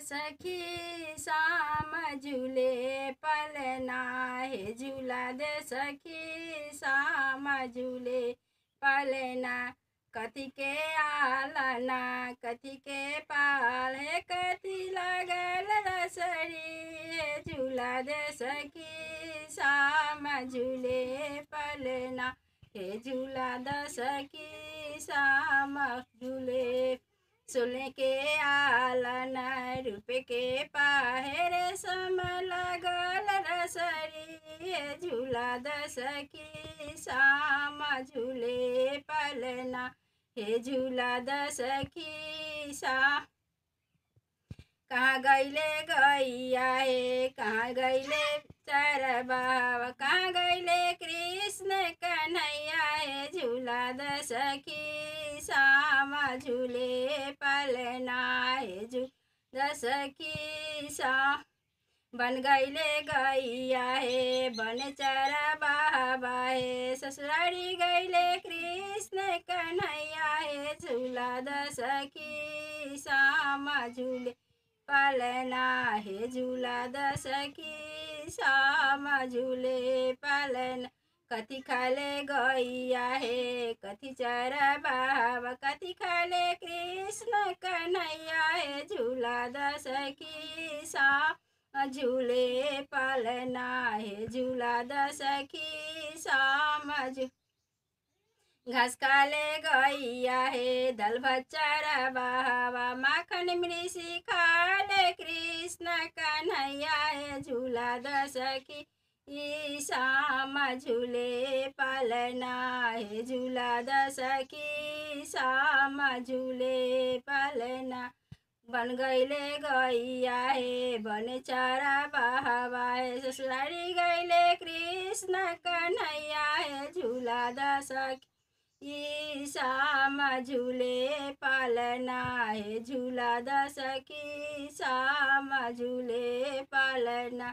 सखी शाम झूले पलना हे झूला दे सखी शाम झूले पलना कथी के आलना कथी के पाल हे कथी लगल रसरी? हे झूला दे सखी शाम झूले पलना हे झूला द सखी शाम झूले सोने के आलन रूप के पाहेरे सम लगल रसरी झूला द सखी शाम झूले पलना। हे झूला द सखी सा कहाँ गईले गैया हे, कहाँ गईले चरबाव, कहाँ गईले कृष्ण कन्हैया हे, झूला द सखी शाम झूले पलना हे झू द सखी सा। बन गईले गैया हे, बन चरा बाबा हे। ससुरारी गईले कृष्ण कन्हैया हे। झूला द सखी शाम झूले पलना हे झूला द सखी शाम झूले पलना कथी खाले गैया हे कथी चर बाबा कथी खाले कृष्ण कन्हैया हे, झूला द सखी शाम झूले पालना हे, झूला द सखी शाम घास खाले गैया हे, दल भच्चर बाबा माखन मृषि खाले कृष्ण कन्हैया हे, झूला द सखी शाम झूले पालना हे झूला द सखी शाम झूले पालना। बन गईले गैया हे, बन चारा बाबा हे। ससुरारी गईले कृष्ण कन्हैया हे, झूला द सखी शाम झूले पालना हे। झूला द सखी शाम झूले पालना।